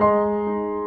Música